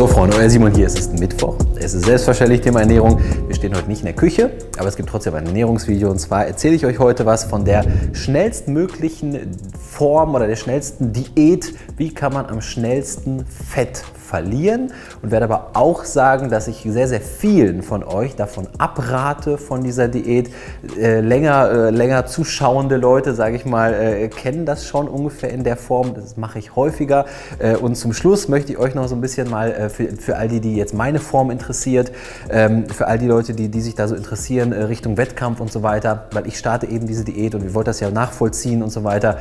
So Freunde, euer Simon hier, es ist Mittwoch. Es ist selbstverständlich Thema Ernährung. Wir stehen heute nicht in der Küche, aber es gibt trotzdem ein Ernährungsvideo. Und zwar erzähle ich euch heute was von der schnellstmöglichen Form oder der schnellsten Diät. Wie kann man am schnellsten Fett verlieren und werde aber auch sagen, dass ich sehr, sehr vielen von euch davon abrate, von dieser Diät. Äh, länger, äh, länger zuschauende Leute, sage ich mal, äh, kennen das schon ungefähr in der Form. Das mache ich häufiger. Äh, und zum Schluss möchte ich euch noch so ein bisschen mal äh, für, für all die, die jetzt meine Form interessiert, ähm, für all die Leute, die, die sich da so interessieren äh, Richtung Wettkampf und so weiter, weil ich starte eben diese Diät und wir wollen das ja nachvollziehen und so weiter,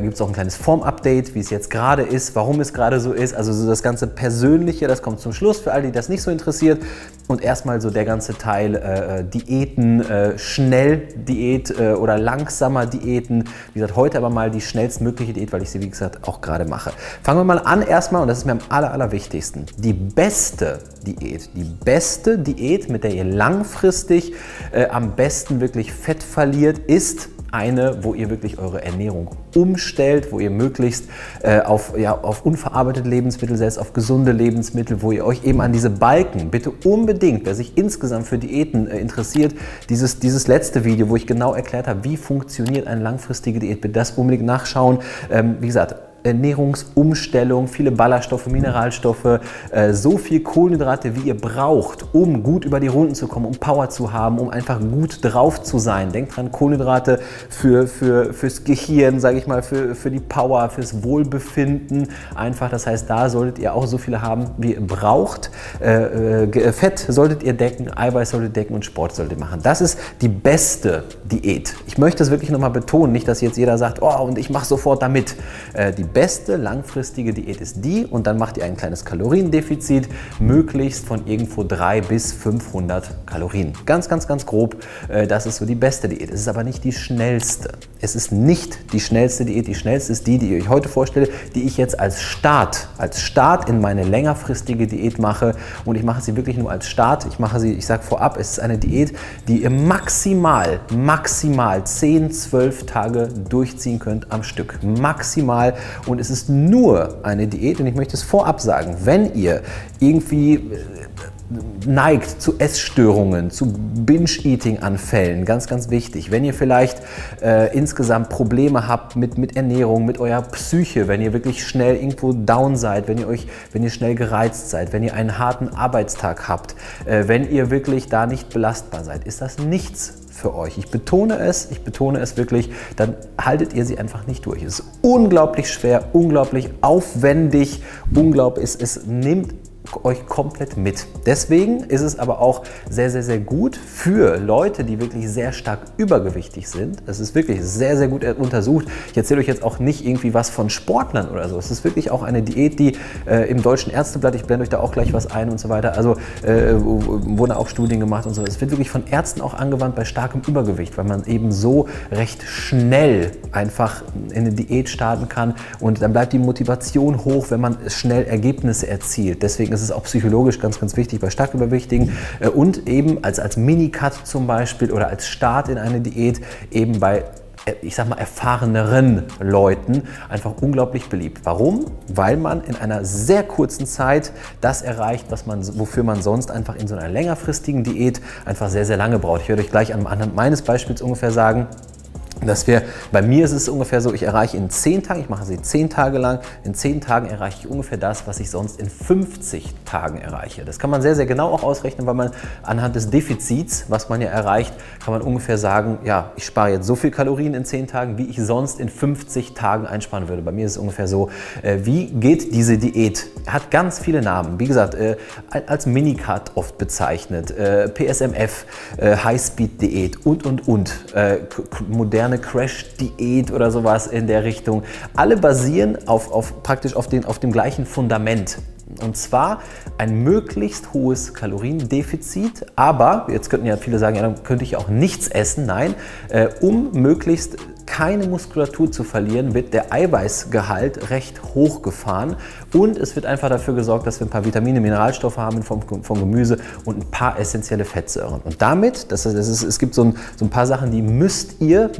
gibt es auch ein kleines Form-Update, wie es jetzt gerade ist, warum es gerade so ist, also so das ganze Persönliche, das kommt zum Schluss für alle, die das nicht so interessiert. Und erstmal so der ganze Teil äh, Diäten, äh, Schnelldiät äh, oder langsamer Diäten. Wie gesagt, heute aber mal die schnellstmögliche Diät, weil ich sie, wie gesagt, auch gerade mache. Fangen wir mal an erstmal, und das ist mir am aller, allerwichtigsten. Die beste Diät, die beste Diät, mit der ihr langfristig äh, am besten wirklich Fett verliert, ist eine, wo ihr wirklich eure Ernährung umstellt, wo ihr möglichst äh, auf, ja, auf unverarbeitete Lebensmittel setzt, auf gesunde Lebensmittel, wo ihr euch eben an diese Balken, bitte unbedingt, wer sich insgesamt für Diäten äh, interessiert, dieses, dieses letzte Video, wo ich genau erklärt habe, wie funktioniert eine langfristige Diät, bitte das unbedingt nachschauen. Ähm, wie gesagt, Ernährungsumstellung, viele Ballaststoffe, Mineralstoffe, äh, so viel Kohlenhydrate, wie ihr braucht, um gut über die Runden zu kommen, um Power zu haben, um einfach gut drauf zu sein. Denkt dran, Kohlenhydrate für, für, fürs Gehirn, sage ich mal, für, für die Power, fürs Wohlbefinden. Einfach, das heißt, da solltet ihr auch so viele haben, wie ihr braucht. Äh, äh, Fett solltet ihr decken, Eiweiß solltet ihr decken und Sport solltet ihr machen. Das ist die beste Diät. Ich möchte es wirklich nochmal betonen, nicht, dass jetzt jeder sagt, oh, und ich mache sofort damit. die beste langfristige Diät ist die und dann macht ihr ein kleines Kaloriendefizit, möglichst von irgendwo 300 bis 500 Kalorien. Ganz, ganz, ganz grob, äh, das ist so die beste Diät. Es ist aber nicht die schnellste. Es ist nicht die schnellste Diät. Die schnellste ist die, die ich euch heute vorstelle, die ich jetzt als Start, als Start in meine längerfristige Diät mache und ich mache sie wirklich nur als Start. Ich mache sie, ich sage vorab, es ist eine Diät, die ihr maximal, maximal 10, 12 Tage durchziehen könnt am Stück. Maximal und es ist nur eine Diät und ich möchte es vorab sagen, wenn ihr irgendwie äh, neigt zu Essstörungen, zu Binge-Eating-Anfällen, ganz, ganz wichtig. Wenn ihr vielleicht äh, insgesamt Probleme habt mit, mit Ernährung, mit eurer Psyche, wenn ihr wirklich schnell irgendwo down seid, wenn ihr euch, wenn ihr schnell gereizt seid, wenn ihr einen harten Arbeitstag habt, äh, wenn ihr wirklich da nicht belastbar seid, ist das nichts für euch. Ich betone es, ich betone es wirklich, dann haltet ihr sie einfach nicht durch. Es ist unglaublich schwer, unglaublich aufwendig, unglaublich, es, es nimmt euch komplett mit. Deswegen ist es aber auch sehr, sehr, sehr gut für Leute, die wirklich sehr stark übergewichtig sind. Es ist wirklich sehr, sehr gut untersucht. Ich erzähle euch jetzt auch nicht irgendwie was von Sportlern oder so. Es ist wirklich auch eine Diät, die äh, im Deutschen Ärzteblatt, ich blende euch da auch gleich was ein und so weiter, also äh, wurden auch Studien gemacht und so. Es wird wirklich von Ärzten auch angewandt bei starkem Übergewicht, weil man eben so recht schnell einfach in eine Diät starten kann und dann bleibt die Motivation hoch, wenn man schnell Ergebnisse erzielt. Deswegen das ist auch psychologisch ganz, ganz wichtig bei Starküberwichtigen. Äh, und eben als, als Minicut zum Beispiel oder als Start in eine Diät eben bei äh, ich sag mal, erfahreneren Leuten einfach unglaublich beliebt. Warum? Weil man in einer sehr kurzen Zeit das erreicht, was man, wofür man sonst einfach in so einer längerfristigen Diät einfach sehr, sehr lange braucht. Ich werde euch gleich anhand meines Beispiels ungefähr sagen, dass wir, bei mir ist es ungefähr so, ich erreiche in 10 Tagen, ich mache sie 10 Tage lang, in 10 Tagen erreiche ich ungefähr das, was ich sonst in 50 Tagen erreiche. Das kann man sehr, sehr genau auch ausrechnen, weil man anhand des Defizits, was man ja erreicht, kann man ungefähr sagen, ja, ich spare jetzt so viel Kalorien in 10 Tagen, wie ich sonst in 50 Tagen einsparen würde. Bei mir ist es ungefähr so, äh, wie geht diese Diät? Hat ganz viele Namen, wie gesagt, äh, als Minicut oft bezeichnet, äh, PSMF, Highspeed-Diät und, und, und, moderne moderne Crash-Diät oder sowas in der Richtung. Alle basieren auf, auf praktisch auf, den, auf dem gleichen Fundament. Und zwar ein möglichst hohes Kaloriendefizit, aber, jetzt könnten ja viele sagen, ja, dann könnte ich auch nichts essen. Nein, äh, um möglichst keine Muskulatur zu verlieren, wird der Eiweißgehalt recht hoch gefahren und es wird einfach dafür gesorgt, dass wir ein paar Vitamine, Mineralstoffe haben vom, vom Gemüse und ein paar essentielle Fettsäuren. Und damit, das, ist, es gibt so ein, so ein paar Sachen, die müsst ihr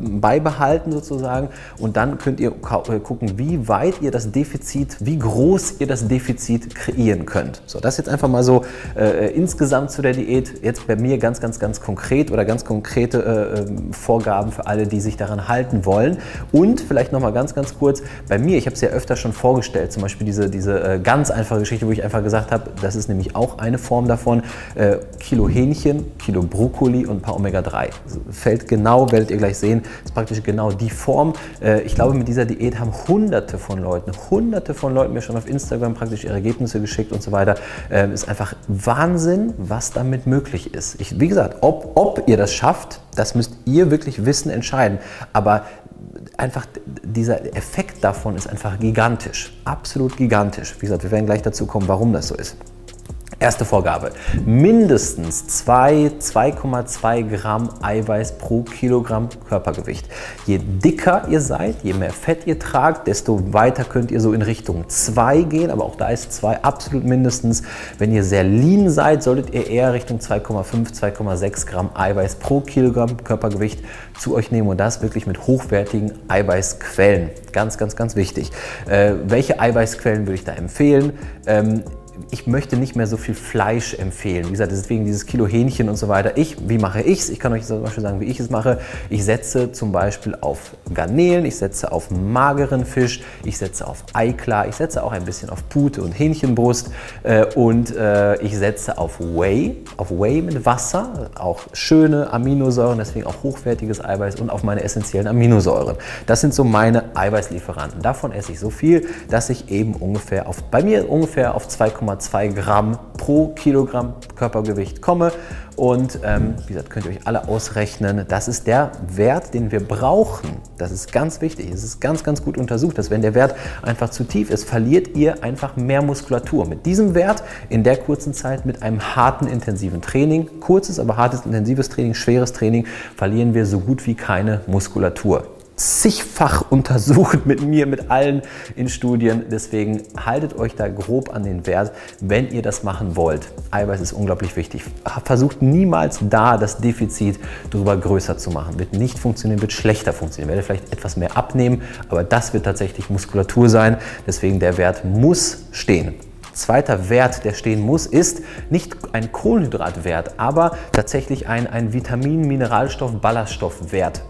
beibehalten sozusagen und dann könnt ihr äh, gucken, wie weit ihr das Defizit, wie groß ihr das Defizit kreieren könnt. So, das jetzt einfach mal so äh, insgesamt zu der Diät. Jetzt bei mir ganz, ganz, ganz konkret oder ganz konkrete äh, ähm, Vorgaben für alle, die sich daran halten wollen. Und vielleicht noch mal ganz, ganz kurz, bei mir, ich habe es ja öfter schon vorgestellt, zum Beispiel diese, diese äh, ganz einfache Geschichte, wo ich einfach gesagt habe, das ist nämlich auch eine Form davon, äh, Kilo Hähnchen, Kilo Brokkoli und ein paar Omega-3. Fällt genau, werdet ihr gleich sehen, ist praktisch genau die Form. Äh, ich glaube, mit dieser Diät haben hunderte von Leuten, hunderte von Leuten mir schon auf Instagram praktisch ihre Ergebnisse geschickt und so weiter. Ähm, ist einfach Wahnsinn, was damit möglich ist. Ich, wie gesagt, ob, ob ihr das schafft, das müsst ihr wirklich wissen, entscheiden. Aber einfach dieser Effekt davon ist einfach gigantisch, absolut gigantisch. Wie gesagt, wir werden gleich dazu kommen, warum das so ist. Erste Vorgabe. Mindestens 2, 2,2 Gramm Eiweiß pro Kilogramm Körpergewicht. Je dicker ihr seid, je mehr Fett ihr tragt, desto weiter könnt ihr so in Richtung 2 gehen. Aber auch da ist 2 absolut mindestens. Wenn ihr sehr lean seid, solltet ihr eher Richtung 2,5, 2,6 Gramm Eiweiß pro Kilogramm Körpergewicht zu euch nehmen. Und das wirklich mit hochwertigen Eiweißquellen. Ganz, ganz, ganz wichtig. Äh, welche Eiweißquellen würde ich da empfehlen? Ähm, ich möchte nicht mehr so viel Fleisch empfehlen. Wie gesagt, deswegen dieses Kilo Hähnchen und so weiter. Ich, wie mache ich es? Ich kann euch zum Beispiel sagen, wie ich es mache. Ich setze zum Beispiel auf Garnelen, ich setze auf mageren Fisch, ich setze auf Eiklar, ich setze auch ein bisschen auf Pute und Hähnchenbrust äh, und äh, ich setze auf Whey, auf Whey mit Wasser, auch schöne Aminosäuren, deswegen auch hochwertiges Eiweiß und auf meine essentiellen Aminosäuren. Das sind so meine Eiweißlieferanten. Davon esse ich so viel, dass ich eben ungefähr auf, bei mir ungefähr auf 2,5 0,2 Gramm pro Kilogramm Körpergewicht komme. Und ähm, wie gesagt, könnt ihr euch alle ausrechnen, das ist der Wert, den wir brauchen. Das ist ganz wichtig. Es ist ganz, ganz gut untersucht, dass wenn der Wert einfach zu tief ist, verliert ihr einfach mehr Muskulatur. Mit diesem Wert in der kurzen Zeit mit einem harten, intensiven Training, kurzes, aber hartes, intensives Training, schweres Training, verlieren wir so gut wie keine Muskulatur zigfach untersucht mit mir, mit allen in Studien. Deswegen haltet euch da grob an den Wert, wenn ihr das machen wollt. Eiweiß ist unglaublich wichtig. Versucht niemals da das Defizit drüber größer zu machen. Wird nicht funktionieren, wird schlechter funktionieren. Werdet vielleicht etwas mehr abnehmen, aber das wird tatsächlich Muskulatur sein. Deswegen der Wert muss stehen. Zweiter Wert, der stehen muss, ist nicht ein Kohlenhydratwert, aber tatsächlich ein, ein Vitamin-Mineralstoff-Ballaststoffwert.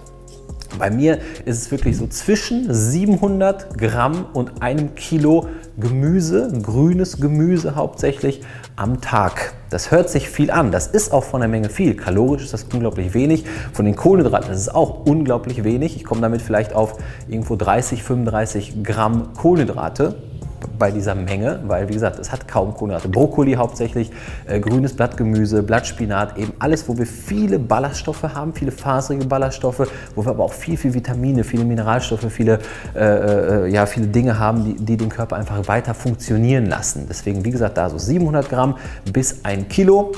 Bei mir ist es wirklich so zwischen 700 Gramm und einem Kilo Gemüse, grünes Gemüse hauptsächlich am Tag. Das hört sich viel an. Das ist auch von der Menge viel. Kalorisch ist das unglaublich wenig. Von den Kohlenhydraten ist es auch unglaublich wenig. Ich komme damit vielleicht auf irgendwo 30, 35 Gramm Kohlenhydrate bei dieser Menge, weil wie gesagt, es hat kaum Kohlenhydrate. Brokkoli hauptsächlich, äh, grünes Blattgemüse, Blattspinat, eben alles, wo wir viele Ballaststoffe haben, viele faserige Ballaststoffe, wo wir aber auch viel, viel Vitamine, viele Mineralstoffe, viele, äh, äh, ja, viele Dinge haben, die, die den Körper einfach weiter funktionieren lassen. Deswegen, wie gesagt, da so 700 Gramm bis ein Kilo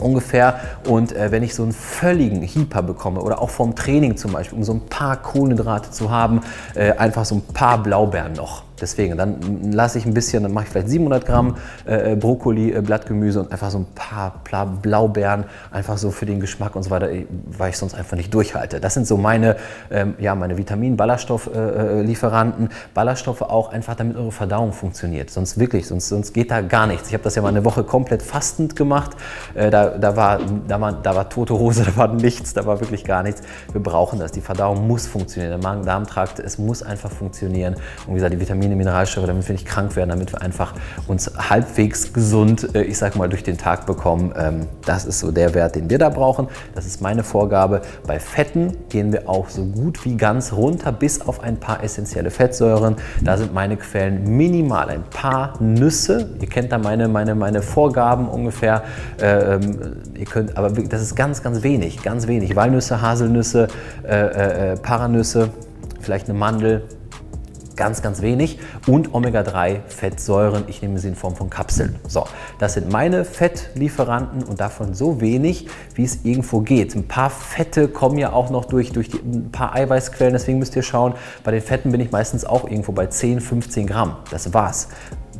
ungefähr. Und äh, wenn ich so einen völligen Hyper bekomme oder auch vom Training zum Beispiel, um so ein paar Kohlenhydrate zu haben, äh, einfach so ein paar Blaubeeren noch. Deswegen, dann lasse ich ein bisschen, dann mache ich vielleicht 700 Gramm äh, Brokkoli, äh, Blattgemüse und einfach so ein paar, paar Blaubeeren, einfach so für den Geschmack und so weiter, weil ich sonst einfach nicht durchhalte. Das sind so meine, ähm, ja, meine Vitamin-Ballaststoff-Lieferanten. Äh, Ballaststoffe auch einfach, damit eure Verdauung funktioniert. Sonst wirklich, sonst, sonst geht da gar nichts. Ich habe das ja mal eine Woche komplett fastend gemacht. Äh, da, da, war, da, war, da war tote Hose, da war nichts, da war wirklich gar nichts. Wir brauchen das. Die Verdauung muss funktionieren. Der Magen-Darm-Trakt, es muss einfach funktionieren. Und wie gesagt, die Vitamine Vitamine, Mineralstoffe, damit wir nicht krank werden, damit wir einfach uns halbwegs gesund, äh, ich sag mal, durch den Tag bekommen. Ähm, das ist so der Wert, den wir da brauchen. Das ist meine Vorgabe. Bei Fetten gehen wir auch so gut wie ganz runter, bis auf ein paar essentielle Fettsäuren. Da sind meine Quellen minimal. Ein paar Nüsse. Ihr kennt da meine, meine, meine Vorgaben ungefähr. Ähm, ihr könnt, aber das ist ganz, ganz wenig. Ganz wenig. Walnüsse, Haselnüsse, äh, äh, Paranüsse, vielleicht eine Mandel, ganz, ganz wenig. Und Omega-3-Fettsäuren, ich nehme sie in Form von Kapseln. So, das sind meine Fettlieferanten und davon so wenig, wie es irgendwo geht. Ein paar Fette kommen ja auch noch durch, durch die, ein paar Eiweißquellen, deswegen müsst ihr schauen, bei den Fetten bin ich meistens auch irgendwo bei 10, 15 Gramm. Das war's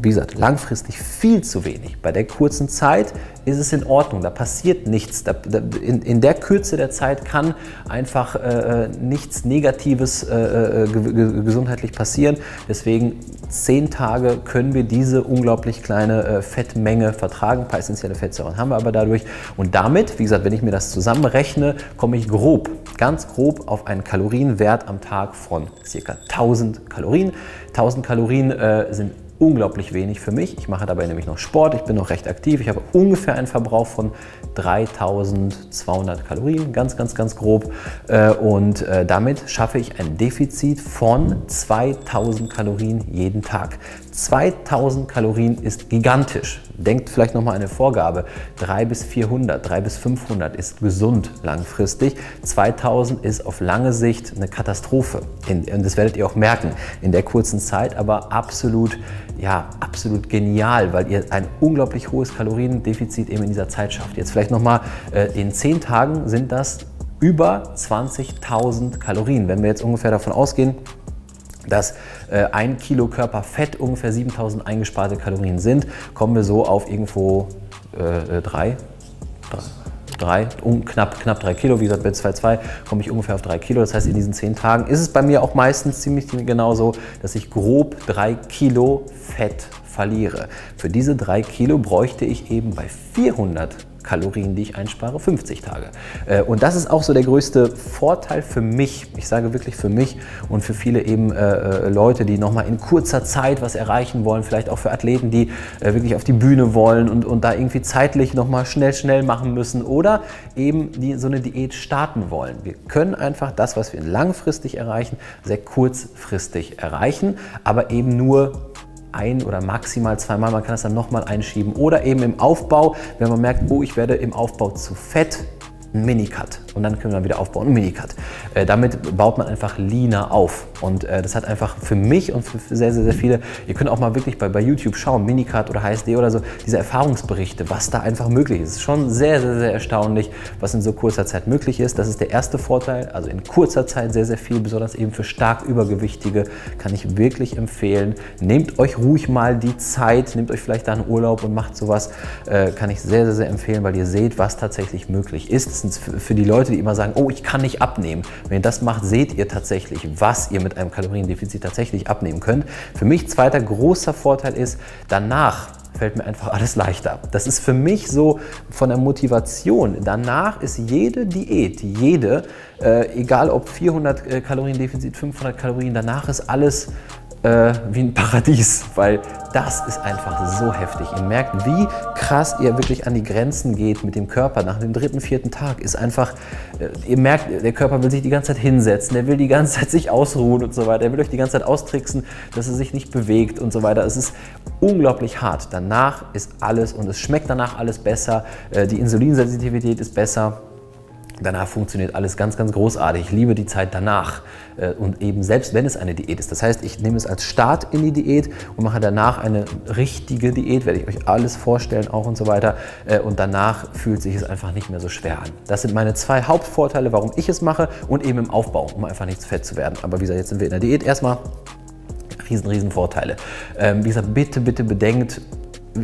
wie gesagt, langfristig viel zu wenig. Bei der kurzen Zeit ist es in Ordnung, da passiert nichts. Da, da, in, in, der Kürze der Zeit kann einfach äh, äh nichts Negatives äh, äh gesundheitlich passieren. Deswegen zehn Tage können wir diese unglaublich kleine äh, Fettmenge vertragen. Ein paar essentielle Fettsäuren haben wir aber dadurch. Und damit, wie gesagt, wenn ich mir das zusammenrechne, komme ich grob, ganz grob auf einen Kalorienwert am Tag von ca. 1000 Kalorien. 1000 Kalorien äh, sind unglaublich wenig für mich. Ich mache dabei nämlich noch Sport, ich bin noch recht aktiv. Ich habe ungefähr einen Verbrauch von 3200 Kalorien, ganz, ganz, ganz grob. Äh, und äh, damit schaffe ich ein Defizit von 2000 Kalorien jeden Tag. 2000 Kalorien ist gigantisch. Denkt vielleicht nochmal eine Vorgabe. 3 bis 400, 3 bis 500 ist gesund langfristig. 2000 ist auf lange Sicht eine Katastrophe. Und das werdet ihr auch merken in der kurzen Zeit, aber absolut, ja, absolut genial, weil ihr ein unglaublich hohes Kaloriendefizit eben in dieser Zeit schafft. Jetzt vielleicht nochmal, äh, in 10 Tagen sind das über 20.000 Kalorien. Wenn wir jetzt ungefähr davon ausgehen, dass äh, ein Kilo Körperfett ungefähr 7000 eingesparte Kalorien sind, kommen wir so auf irgendwo äh, äh drei, drei, um, knapp, knapp drei Kilo. Wie gesagt, bei 2,2 komme ich ungefähr auf drei Kilo. Das heißt, in diesen zehn Tagen ist es bei mir auch meistens ziemlich genau so, dass ich grob drei Kilo Fett verliere. Für diese drei Kilo bräuchte ich eben bei 400 Kalorien, die ich einspare, 50 Tage. Äh, und das ist auch so der größte Vorteil für mich. Ich sage wirklich für mich und für viele eben äh, äh, Leute, die nochmal in kurzer Zeit was erreichen wollen, vielleicht auch für Athleten, die wirklich auf die Bühne wollen und, und da irgendwie zeitlich nochmal schnell, schnell machen müssen oder eben die so eine Diät starten wollen. Wir können einfach das, was wir langfristig erreichen, sehr kurzfristig erreichen, aber eben nur ein oder maximal zweimal. Man kann das dann nochmal einschieben. Oder eben im Aufbau, wenn man merkt, oh, ich werde im Aufbau zu fett, ein Minicut und dann können wir wieder aufbauen, ein Minicut. Äh, damit baut man einfach leaner auf und äh, das hat einfach für mich und für sehr, sehr, sehr viele, ihr könnt auch mal wirklich bei, bei YouTube schauen, Minicut oder HSD oder so, diese Erfahrungsberichte, was da einfach möglich ist. Schon sehr, sehr, sehr erstaunlich, was in so kurzer Zeit möglich ist. Das ist der erste Vorteil, also in kurzer Zeit sehr, sehr viel, besonders eben für stark Übergewichtige, kann ich wirklich empfehlen. Nehmt euch ruhig mal die Zeit, nehmt euch vielleicht da einen Urlaub und macht sowas, äh, kann ich sehr, sehr, sehr empfehlen, weil ihr seht, was tatsächlich möglich ist mindestens für die Leute, die immer sagen, oh, ich kann nicht abnehmen. Wenn ihr das macht, seht ihr tatsächlich, was ihr mit einem Kaloriendefizit tatsächlich abnehmen könnt. Für mich zweiter großer Vorteil ist, danach fällt mir einfach alles leichter. Das ist für mich so von der Motivation. Danach ist jede Diät, jede, äh, egal ob 400 äh, Kalorien Defizit, 500 Kalorien, danach ist alles äh, wie ein Paradies, weil das ist einfach so heftig. Ihr merkt, wie krass ihr wirklich an die Grenzen geht mit dem Körper. Nach dem dritten, vierten Tag ist einfach, äh, ihr merkt, der Körper will sich die ganze Zeit hinsetzen, der will die ganze Zeit sich ausruhen und so weiter. Er will euch die ganze Zeit austricksen, dass er sich nicht bewegt und so weiter. Es ist unglaublich hart. Danach ist alles und es schmeckt danach alles besser. Äh, die Insulinsensitivität ist besser. Danach funktioniert alles ganz, ganz großartig. Ich liebe die Zeit danach äh, und eben selbst wenn es eine Diät ist. Das heißt, ich nehme es als Start in die Diät und mache danach eine richtige Diät, werde ich euch alles vorstellen auch und so weiter. Äh, und danach fühlt sich es einfach nicht mehr so schwer an. Das sind meine zwei Hauptvorteile, warum ich es mache und eben im Aufbau, um einfach nicht zu fett zu werden. Aber wie gesagt, jetzt sind wir in der Diät. Erstmal riesen, riesen Vorteile. Ähm, wie gesagt, bitte, bitte bedenkt,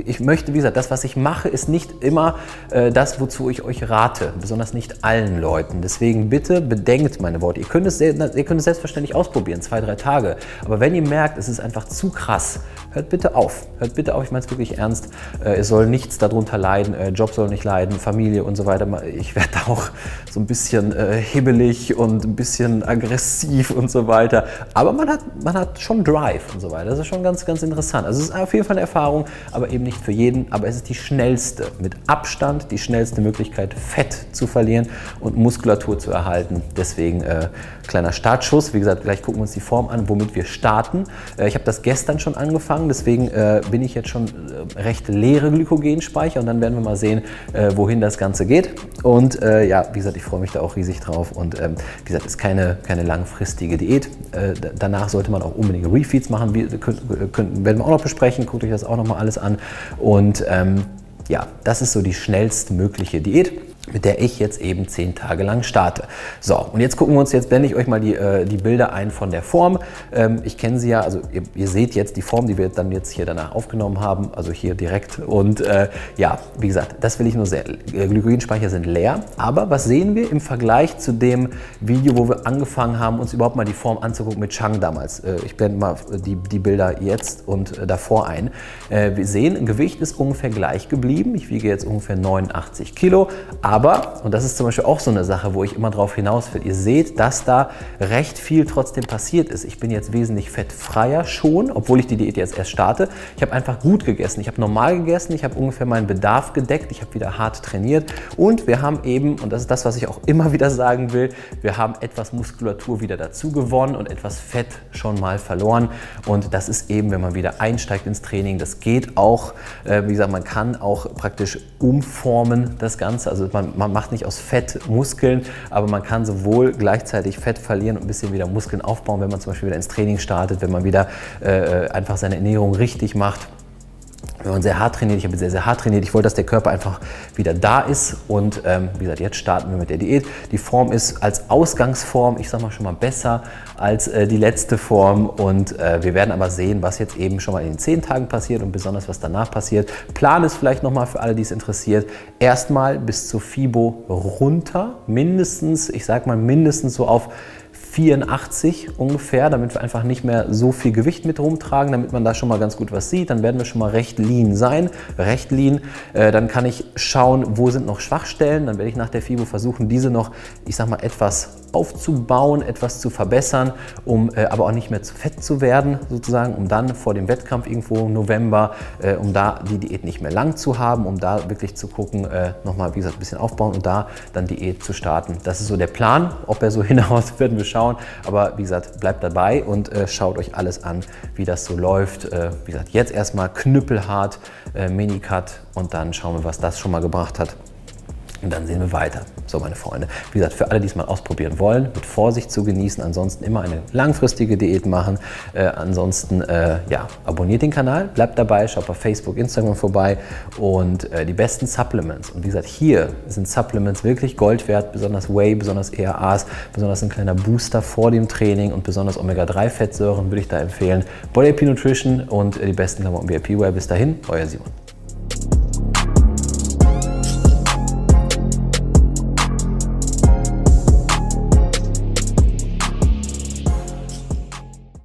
ich möchte, wie gesagt, das, was ich mache, ist nicht immer äh, das, wozu ich euch rate, besonders nicht allen Leuten. Deswegen bitte bedenkt meine Worte. Ihr könnt es, ihr könnt es selbstverständlich ausprobieren, zwei, drei Tage. Aber wenn ihr merkt, es ist einfach zu krass, hört bitte auf. Hört bitte auf, ich meine es wirklich ernst. Äh, es soll nichts darunter leiden, äh, Job soll nicht leiden, Familie und so weiter. Ich werde auch so ein bisschen äh, hibbelig und ein bisschen aggressiv und so weiter. Aber man hat, man hat schon Drive und so weiter. Das ist schon ganz, ganz interessant. Also es ist auf jeden Fall eine Erfahrung, aber eben nicht für jeden, aber es ist die schnellste, mit Abstand die schnellste Möglichkeit, Fett zu verlieren und Muskulatur zu erhalten. Deswegen äh, kleiner Startschuss. Wie gesagt, gleich gucken wir uns die Form an, womit wir starten. Äh, ich habe das gestern schon angefangen, deswegen äh, bin ich jetzt schon äh, recht leere Glykogenspeicher und dann werden wir mal sehen, äh, wohin das Ganze geht. Und äh, ja, wie gesagt, ich freue mich da auch riesig drauf und ähm, wie gesagt, ist keine, keine langfristige Diät. danach sollte man auch unbedingt Refeeds machen, wir, können, können, werden wir auch noch besprechen, guckt euch das auch noch mal alles an und ähm, ja, das ist so die schnellstmögliche Diät mit der ich jetzt eben zehn Tage lang starte. So, und jetzt gucken wir uns, jetzt blende ich euch mal die, äh, die Bilder ein von der Form. Ähm, ich kenne sie ja, also ihr, ihr, seht jetzt die Form, die wir dann jetzt hier danach aufgenommen haben, also hier direkt. Und äh, ja, wie gesagt, das will ich nur sehr. Äh, Glykogenspeicher sind leer, aber was sehen wir im Vergleich zu dem Video, wo wir angefangen haben, uns überhaupt mal die Form anzugucken mit Chang damals. Äh, ich blende mal die, die Bilder jetzt und äh, davor ein. Äh, wir sehen, Gewicht ist ungefähr gleich geblieben. Ich wiege jetzt ungefähr 89 Kilo, aber aber, und das ist zum Beispiel auch so eine Sache, wo ich immer drauf hinaus will, ihr seht, dass da recht viel trotzdem passiert ist. Ich bin jetzt wesentlich fettfreier schon, obwohl ich die Diät jetzt erst starte. Ich habe einfach gut gegessen. Ich habe normal gegessen, ich habe ungefähr meinen Bedarf gedeckt, ich habe wieder hart trainiert und wir haben eben, und das ist das, was ich auch immer wieder sagen will, wir haben etwas Muskulatur wieder dazu gewonnen und etwas Fett schon mal verloren. Und das ist eben, wenn man wieder einsteigt ins Training, das geht auch, äh, wie gesagt, man kann auch praktisch umformen das Ganze. Also man man, man macht nicht aus Fett Muskeln, aber man kann sowohl gleichzeitig Fett verlieren und ein bisschen wieder Muskeln aufbauen, wenn man zum Beispiel wieder ins Training startet, wenn man wieder äh, einfach seine Ernährung richtig macht wenn man sehr hart trainiert, ich habe sehr, sehr hart trainiert, ich wollte, dass der Körper einfach wieder da ist. Und ähm, wie gesagt, jetzt starten wir mit der Diät. Die Form ist als Ausgangsform, ich sage mal schon mal besser als äh, die letzte Form. Und äh, wir werden aber sehen, was jetzt eben schon mal in den zehn Tagen passiert und besonders was danach passiert. Plan ist vielleicht nochmal für alle, die es interessiert, erstmal bis zur FIBO runter, mindestens, ich sage mal mindestens so auf 84 ungefähr, damit wir einfach nicht mehr so viel Gewicht mit rumtragen, damit man da schon mal ganz gut was sieht. Dann werden wir schon mal recht lean sein, recht lean. Äh, dann kann ich schauen, wo sind noch Schwachstellen. Dann werde ich nach der FIBO versuchen, diese noch, ich sag mal, etwas aufzubauen, etwas zu verbessern, um äh, aber auch nicht mehr zu fett zu werden, sozusagen, um dann vor dem Wettkampf irgendwo im November, äh, um da die Diät nicht mehr lang zu haben, um da wirklich zu gucken, nochmal, wie gesagt, ein bisschen aufbauen und da dann Diät zu starten. Das ist so der Plan. Ob er so hinaus, werden wir schauen. Aber wie gesagt, bleibt dabei und äh, schaut euch alles an, wie das so läuft. Äh, wie gesagt, jetzt erstmal knüppelhart, äh, Minicut und dann schauen wir, was das schon mal gebracht hat. Und dann sehen wir weiter. So, meine Freunde. Wie gesagt, für alle, die es mal ausprobieren wollen, mit Vorsicht zu genießen. Ansonsten immer eine langfristige Diät machen. Äh, ansonsten, äh, ja, abonniert den Kanal, bleibt dabei, schaut bei Facebook, Instagram vorbei und äh, die besten Supplements. Und wie gesagt, hier sind Supplements wirklich Gold wert, besonders Whey, besonders ERAs, besonders ein kleiner Booster vor dem Training und besonders Omega-3-Fettsäuren würde ich da empfehlen. Body AP Nutrition und äh, die besten Klamotten VIP Wear. Bis dahin, euer Simon.